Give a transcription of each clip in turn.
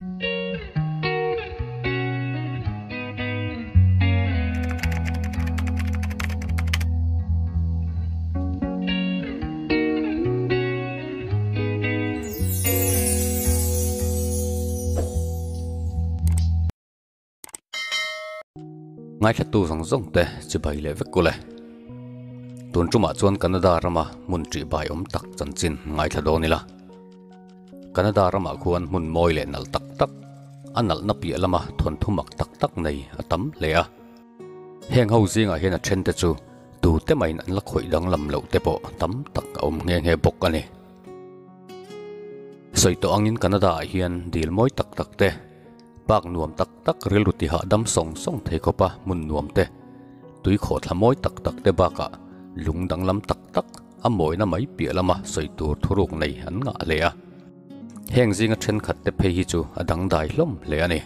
ngay khi tu sang zong te chỉ bay lệ vết cô lệ tuần trung mà chuan Canada rama mun chỉ bay om tắc chân chin ngay khi đó nila Canada rama khuôn mun moi lệ nal tắc tak an nấp na pia lama thon thu mak tak tak nei atam le a heng ho zinga hian a then te chu. Tu te mai an la khoi dang lam lo te po tam tak om nge nge bok ani à soi to angin Canada hian dil moi tak tak te bak nuam tak tak ril ruti ha dam song song thei ko pa mun nuam te tui kho thla moi tak tak te đang lung dang lam tak tak a moi na mai pia lama soi thu thuruk nei an nga le a à. แห่งจิงเช่นขัดเตเพฮิจูอดังได้ล้มเลยอันนี่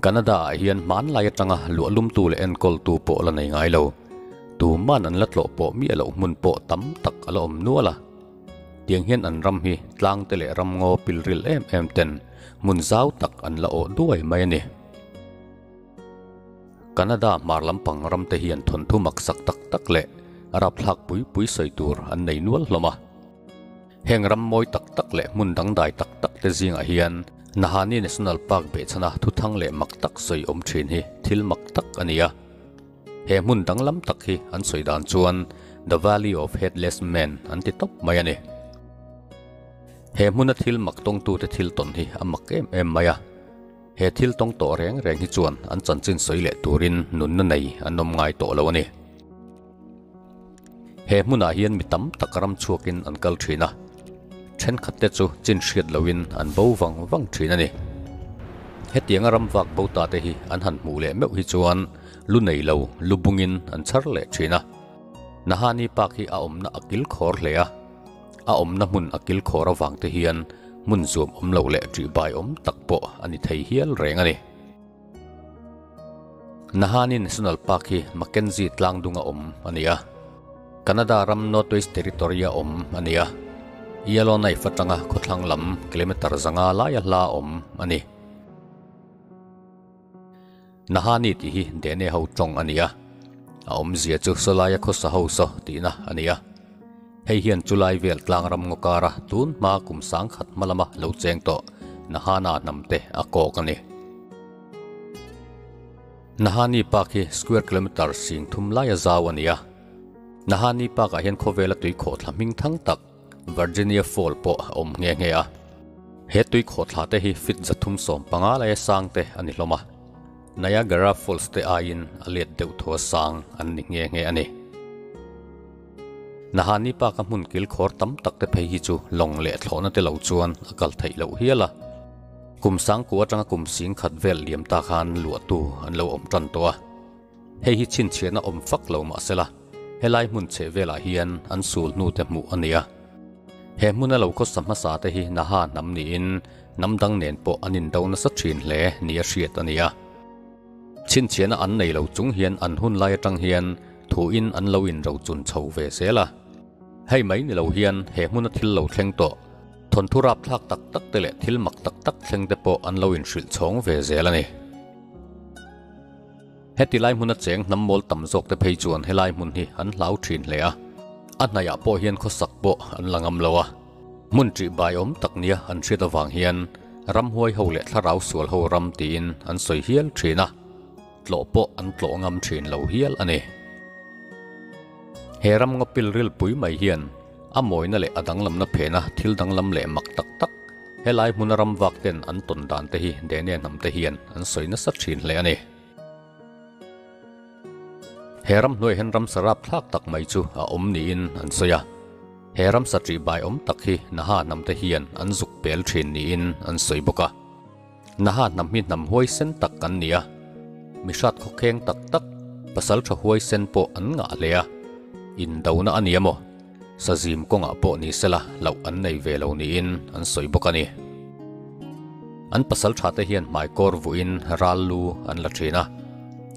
แคนาดาเฮียนมันลายจังอะลวลุมตูเลนกอลตูโปละในไงเลวตูมันอันละดโลโปมีเลวมุนโปตั้มตักเลวอมนัวละเตียงเฮียนอันรำฮีตลางเตเลรำงอปิลริลเอ็มเอ็มเตนมุนเจ้าตักอันละโอด้วยไม่เนี่แคนาดามาลำปังรำเตเฮียนทนทุมักสักตักตักเละรับหลักปุ้ยปุ้ยใส่ตัวอันในนวลละมา heng ram moi tak tak le mun dang dai tak tak te zinga hian. Nahani national park be chana thu thang le mak tak soi om thin hi, thil mak tak ania he mun dang lam tak hi, an soi dan chuan. The valley of headless men, an ti top mai ani he mun a thil mak tong tu te thil ton hi amak em em maya he thil tong to reng reng hi chuan, an chan chin soi le turin nun na nei anom ngai to lo ani he mun a hian mi tam takaram chuakin an kal thina then khat te chu, chin hriat loin an bo wang wang thina ni he tiếng ram wak bo ta te hi, an han mu le meu hi chuan lu nei lo lu bungin an char le thina nahani pak hi a om na akil khor hle a. A om na mun akil khora wang te hian mun zoom om lo le tri bai om tak po, ani thei hial reng ani. Nahani national park hi mackenzie tlang dunga om ania canada ram northwest territory om ania yellow nai fatanga khotlang lam kilometer zanga à, la ya la om ani nahani ti hi dene ho chong ania a om zia chu solaya kho sa à à. ho so ti na ania hei hian chulai vel tlang ram ngokara tun ma kum sang khat malama lo cheng to nahana namte a ko kani nahani pakhi square kilometer sing thum lai a zawania nahani paka hian khovela tui kho thlaming thang tak virginia fall po, om nge nge a. He tui kho thla te hi fit zathum som panga la e sang te ani hloma niagara falls te ain aliat deuh thua sang, an ni nge nge ani. Nahani pa ka mun kil khor tam tak te phei hi chu long le thlona te lo chuan akal thei lo hiala kum sang ku atanga kum sing khat vel liam ta khan lu tu, an lo om tran to hei hi chin chena om fak lo ma sela helai mun che vela hian, an sul nu te mu ania he mun lo ko samma sa te hi na ha nam ni in. Nam dang nen po anin do na sa thin hle ni er a hriat ania chin chena an nei lo chung hian an hun lai tang hian, thu in an lo in ro chun chho ve sela hay mấy ni lo hian he là thil lo thleng to. Thon thu rap thak tak tak te le, thil mak tak tak thleng te po an lo in hril chhong ve zel hết heti lai mun a cheng, nam mol tam zok te phei chuan helai mun hi an hlau thin le a. a hnaya po hian kho sak po an langam lo a mun tri bai om tak nia an hrit awang hian ram huai ho le thlarau sual ho ram tin an soi hial thina tlo po an tlo ngam thin lo hial ani heram ngopil ril pui mai hian a moi na le adang lam na phena thil dang lam le mak tak tak helai munaram wak ten an ton dan te hi de ne nam te hian an soina sa thin le ani heram noi hen ram sarap thak tak mai chu a om ni in an soya heram satri bai om tak hi na ha nam te hian an zuk pel thin ni in an soi boka na ha nam hi nam hoi sen tak kan nia mi shat kho kheng tak tak, pasal tha hoi sen po an nga le a. In do na ania mo. Sa ko nga po ni sela lo an nei ve lo ni in an soi bokani an pasal tha te hian mai kor vuin ralu ral lu an la thina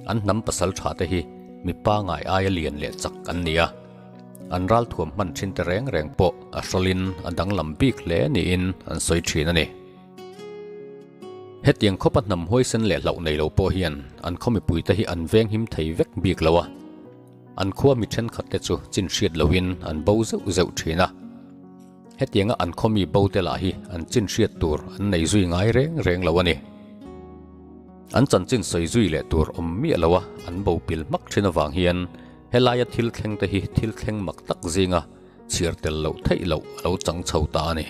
an nam pasal tha te hi mi pa ngai ai lian le chak an nia. An ral thuam man thin te reng reng po, a solin adang lam bik le ni in, an soi thina ni. Hết tiếng khóc bắt nằm hôi sen lẹ lậu này lâu po hiền anh không bị bụi ta hi anh veng him thấy vek biếc lâu à anh khua mi chân khát tết chu chín siết lawin anh bầu dậu dậu china hết tiếng anh không bị bầu tê lại hi anh chín siết tur anh này duy ngay reng reng lâu anh anh chân chín sợi duy lệ tur om mi lâu an anh bầu pil mắc trên vàng hiền helaya thil khen te hi, thil khen mak tak zinga. Chir tel lo thei lo lo chang chho ta ni.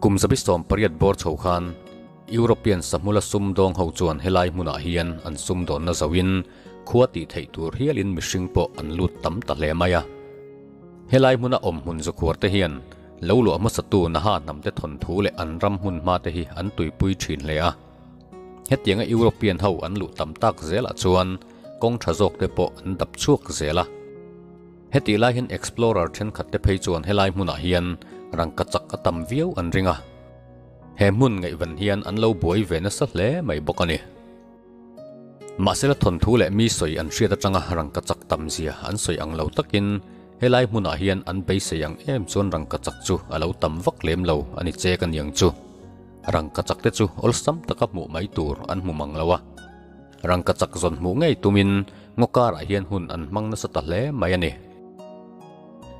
Kum zabi som pariat bor chho khan. European samula sum dong ho chuan helai muna hian. An sum don na zawin. Khuati thei tur hialin mishing po an lut tam ta le maya helai muna om mun zu khur te lâu lụa mất sát tu na ha nằm te thuần thú lệ ăn ram hun ma te hi ăn tuổi bùi thin lệ à. Hết tiếng European hậu ăn lụ tầm tắc dễ là chuan công trả dọc để bộ ăn đập chuộc dễ là hết tỷ lai hình explorer trên khát để thấy chuan hay lại muốn à hiền rằng cắt chắc cái tầm viêu ăn ringa à. hè muốn ngày vẫn hiền ăn lâu buổi về nó sát lẽ mày bốc anh à mà sẽ là thuần thú lệ mi soi ăn xuyên trăng rằng cắt chắc tầm gì ăn soi ăn lâu tất in hay lại muốn ah hiền ăn bây sẽ yang em chuan rằng cắt chắc chu. Alo tam vak lem lo, ani che kan yang chu. Rang kachak te chu, ol olsam taka mu mai tur an mu mang lawa rang kachak zon mu ngei tumin ngokara ah hian hun an mang na sata le mai ani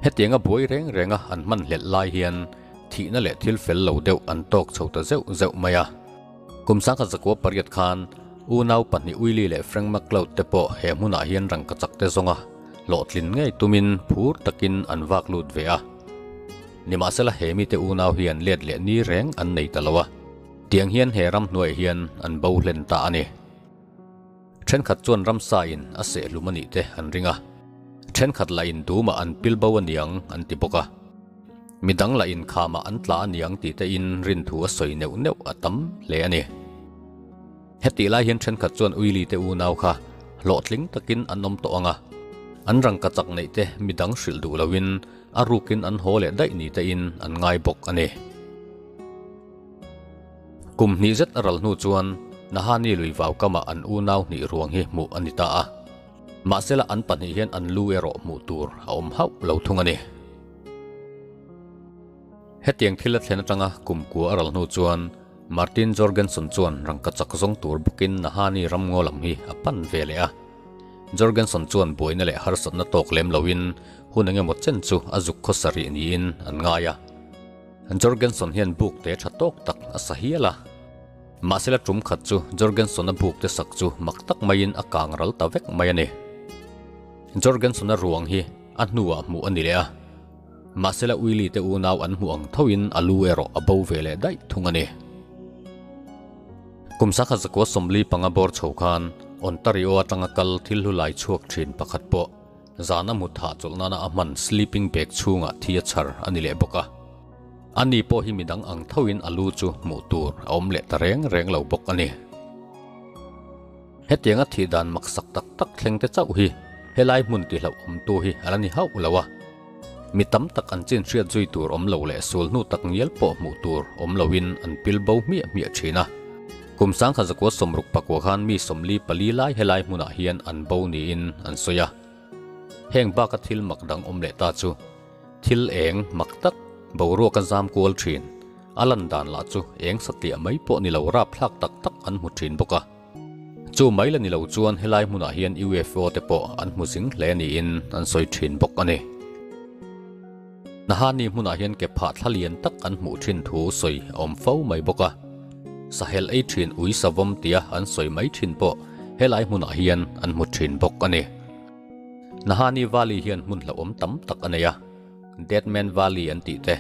hetianga boi reng renga ah an man let lai hian, thi na le thil fel lo deuh an tok chhota zeu zeu maya kumsang ka zakwa pariat khan, u nau pani uili le frank macleod te po he muna hian rang kachak te zonga lotlin ngay tumin phur takin an vak lut ve a à. ni ma sela hemi te u nau hian let le ni reng an nei talawa tiang hian he ram nuai hian an bo len ta ani then khat chuan ram sa in a se lumani te an ringa à. then khat la in du ma an pil bo aniang an ti boka à. midang la in khama an tla niang ti te in rin thu a soi neu neu atam le ani heti la hian then khat chuan uili te u nau kha. Lotling takin an nom to anga an rang ka chak nei te midang hril du lawin arukin an hole dai ni te in an ngai bok ani kum ni zet aral nu chuan na ha ni lui waw kama an u nau ni ruang hi mu anita a ma sela an pan hi hian an lu ero mu tur a om hau lo thung ani hetiang thila thlen atanga kum ku aral nu chuan martin jorgensen chuan rangka chak zong tur bukin na ha ni ram ngolam hi apan vele a jorgensen chuan boina le harsot na tok lem lowin hunange mot chen chu azuk khosari ni in. An ngaya jorgensen hian buk te tha tok tak a sahiala masela trum khat chu jorgensen a buk te sak chu, mak tak main a kang ral ta vek mai ani jorgensen a ruang hi an nuwa mu ani le a. Masela uili te u naw an huang thoin alu ero abo vele dai thungani kumsa kha zakwa somli panga bor chhokhan ontario atanga kal thil hulai chuak thin pakhat po zana mu tha chulna na aman sleeping bag chunga thia char ani le boka ani po hi midang ang thawin alu chu mu tur om le ta reng reng lo bok ani hetianga thi dan mak sak tak tak thleng te chau hi helai mun ti hlo om tu hi alani hau lawa mi tam tak an chin riat zui tur om lo le sul nu tak ngial po mu tur om lowin an pil bo mi mi china kum sang kha zakwa somruk pakwa khan mi somli pali lai helai muna hian an bo ni in an soya heng ba ka thil mak omle om ta chu. Thil eng mak tak bo ro kan zam kual thin alan dan la chu eng satia mai po ni lo ra phlak tak tak an mu thin boka chu mai la ni lo chuan helai muna hian ufo te po an mu sing le ni in an soi thin bok ani nahani muna hian ke pha thalian tak an mu thin thu soi om fo mai boka sahel ei thin ui savom tia an soi mai thin po. Helai muna hian an mu thin bok ani. Nahani valley hian mun la om tam tak aneya deadman valley an ti te.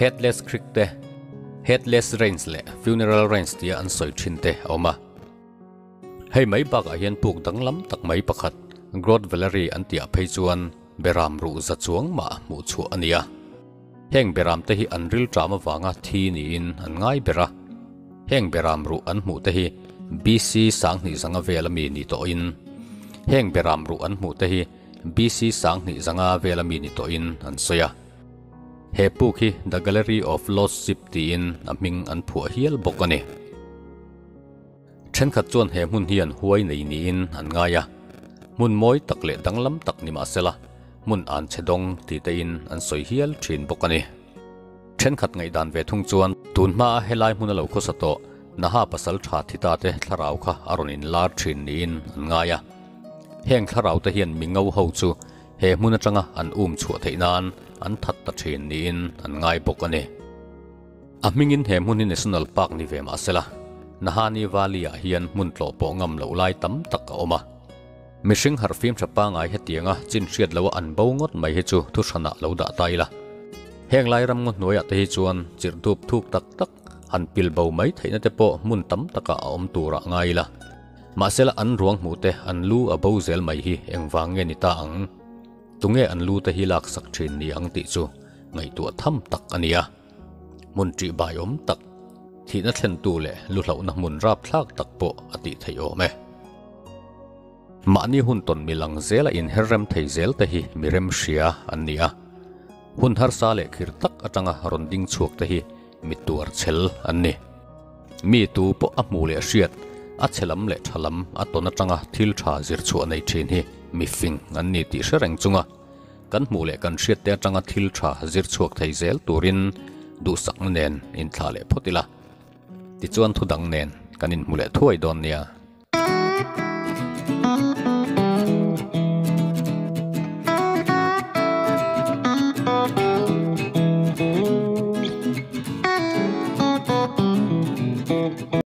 Headless creek te. Headless range le. Funeral range tia an soi thin te oma hei mai bak a hian puk dang lam tak mai pakhat. Growth valley an tia phei chuan beram ru za chuang ma mu chu ania heng beram te hi anril trama wanga thi ni in an ngai bera heng beram ru an mu te hi BC sang ni zanga velami ni to in. Heng beram ru an mu te hi BC sang ni zanga velami ni to in, an soya. He pu khi, the gallery of lost ship ti in aming an phu hial bokani then khat chuan he mun hian huai nei ni in, an ngaya mun moi tak le danglam tak ni ma sela mun an chedong ti te in, an soi hial thin bokani เช่นขัดไงดันเวทุงจวนตุนมาเฮลายมุนเลวโคสโตนะฮะปัสสลชาติตาเตทราวค่ะอรุณินลาชินนินง่ายเฮงทราวเตเฮียนมิงเอาเฮาจูเฮมุนจังอันอุ้มชัวเทนานอันทัดตะชินนินอันง่ายปกันเนอามิงินเฮมุนินเนชั่นแนลพาร์คนิเวมาเซละนะฮะนิวาลีเฮียนมุนโลปงำเลวไลตั้มตักเอามามิชิงฮาร์ฟิมชะปางไอเฮตียงอ่ะจินเชียดเลวอันเบางดไม่เฮจูทุชนะเลวดาไตละ แห่งไลรำงดหน่วยอัตฮิจวนจิรทุบทุกตักตักอันปิลเบาไม่ไทยนั่นจะปอมุนตั้มตะกะอมตัวระไงละมาเสละอันรวงหมูเตอันลู่อเบาเซลไม่ฮีเองฟังเงินตาอังตุงเงอันลู่เตฮิลักสักเชนนี่อังติจูไงตัวทำตักอันเนียมุนจีบายอมตักที่นั่นเช่นตูเละลู่เหล่านักมุนราบลากตักปออติไทยโอเมมานี่หุ่นตนมีหลังเซลอินเฮเรมไทยเซลเตฮิมีเรมเชียอันเนีย hun har sa le khir tak atanga haron ding chuak te hi mi tuar chhel an ni mi tu po amu le hriat a chelam le thalam a ton atanga thil tha zir chu anei thin hi. Mi fing an ni ti shereng chunga. Kan mu le kan hriat te atanga thil tha zir chuak thei zel turin. Du sang nen in tha le photila. Ti chuan thu dang nen. Kanin mu le thuai don nia.